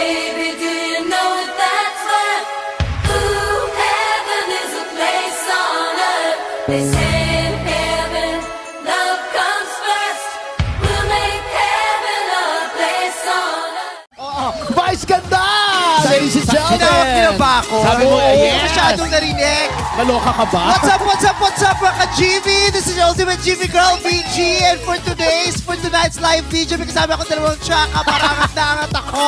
baby, Ladies and Tinawag niyo gentlemen! ba ako? Sabi mo, Oo, yes. Masyadong narinig. Naloka ka ba? What's up, what's up, what's up, mga ka-GV? This is your ultimate GV girl, VG. And for today's, for tonight's live video, may kasama ko dalawang tsaka. Parangat na angat ako.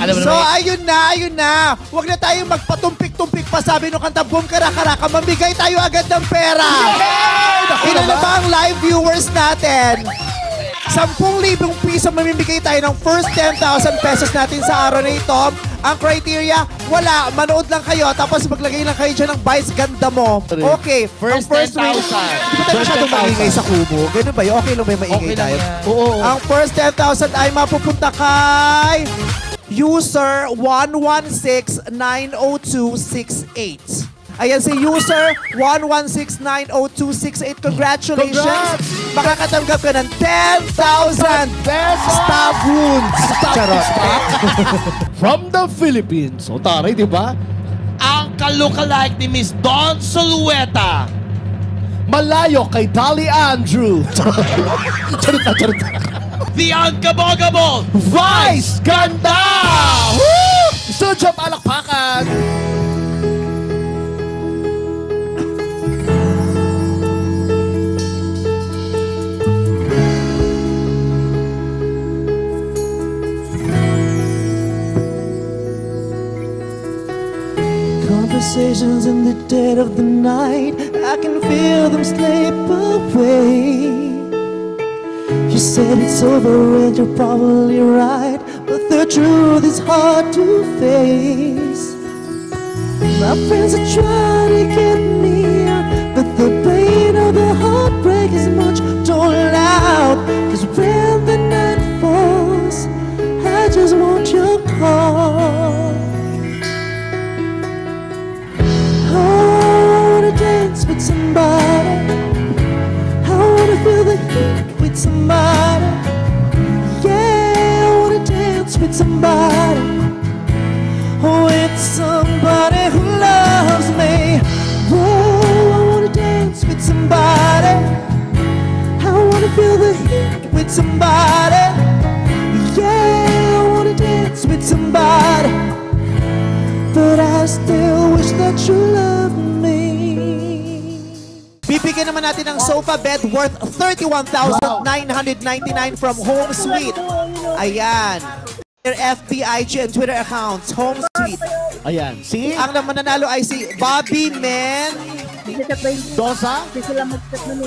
Alam mo so, naman- ayun na, ayun na. Huwag na tayong magpatumpik-tumpik pa. Sabi nung kanta, boom, kara-karaka. Mamigay tayo agad ng pera. Naku Ilan na ba ang live viewers natin? 10,000 piso mamimigay tayo ng first 10,000 pesos natin sa araw na ito. Ang criteria, wala. Manood lang kayo tapos maglagay lang kayo dyan ng Vice Ganda mo. Okay. First ang first 10,000. win- Di ba tayo masyadong 10,000. maingay sa kubo? Ganun ba yun? Okay lang yung maingay Okay lang tayo? yan. Oo. Ang first 10,000 ay mapupunta kay user 116-90268. Ayan si user 116-90268. Congratulations! Congrats! Makakatanggap ka ng 10,000 Pesos! stab wounds! Charot. From the Philippines. O taray, di ba? Ang kalukalike ni Miss Don Solueta. Malayo kay Dolly Andrew. charot na, charot na. The Unkabogable. Vice Ganda! Woo! Studio palakpakan! Conversations in the dead of the night, I can feel them slip away. You said it's over and you're probably right, but the truth is hard to face. My friends are trying to get me out, but the pain of the heartbreak is much too loud. Cause when the night falls, I just want your call. Somebody. Yeah, I wanna dance with somebody. Oh, with somebody who loves me. Whoa, I wanna dance with somebody. I wanna feel the heat with somebody. Yeah, I wanna dance with somebody. But I still wish that you loved me. Bibigyan naman natin ng sofa bed worth 31,999 from Home Sweet. Ayan. Their FB, IG, and Twitter accounts. Home Sweet. Ayan. Si Ang naman nanalo ay si Bobby Men. Dosa.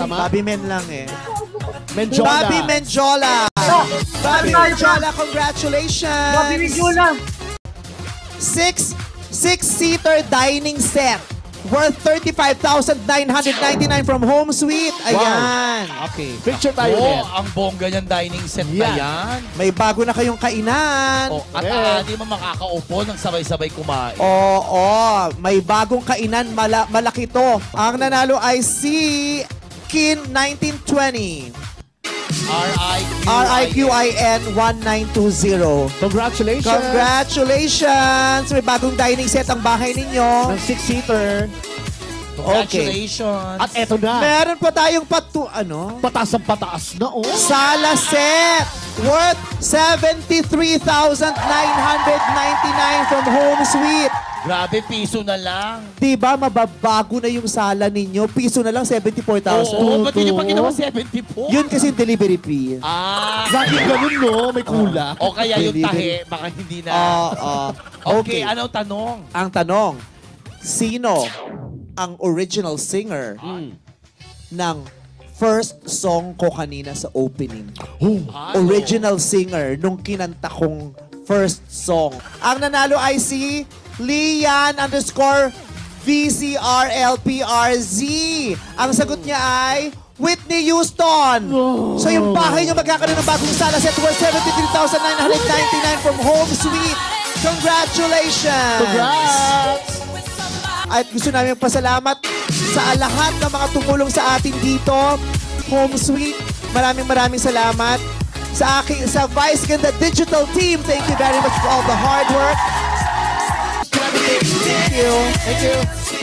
Tama? Bobby Men lang eh. Menjola. Bobby Menjola. Bobby Menjola, congratulations. Bobby Menjola. Six, six-seater dining set worth 35,999 from Home Suite. Ayan. Okay. Picture tayo Oo, ulit. ang bongga niyang dining set na Yan. yan. May bago na kayong kainan. Oh, at Yeah. ah, di mo makakaupo ng sabay-sabay kumain. Oo, may bagong kainan. Mala- malaki to. Ang nanalo ay si Kin 1920. R-I-Q-I-N 1920. Congratulations. Congratulations! May bagong dining set ang bahay ninyo. Ng six-seater. Congratulations. At eto na. Meron pa tayong patu... Ano? Pataas ang pataas na, oh. Sala set worth 73,999 from Home Suite. Grabe, piso na lang. Di ba mababago na yung sala ninyo? Piso na lang, 74,000. Oo, ba't hindi pa ginawa 74? Yun kasi yung delivery fee. Ah, Lagi ganun, no? May kulang. o kaya yung Delivery. tahe, baka hindi na. Oo. okay, okay. ano tanong? Ang tanong, sino ang original singer Hmm. ng first song ko kanina sa opening? Ano? Original singer nung kinanta kong first song. Ang nanalo ay si Lian underscore VCRLPRZ. Ang sagot niya ay Whitney Houston. So yung bahay niyo magkakaroon ng bagong sala set worth 73,999 from Home Suite. Congratulations! Congrats! At gusto namin pasalamat sa lahat ng mga tumulong sa atin dito. Home Suite, maraming maraming salamat. Sa aking, sa Vice Ganda Digital Team, thank you very much for all the hard work. Thank you. Thank you.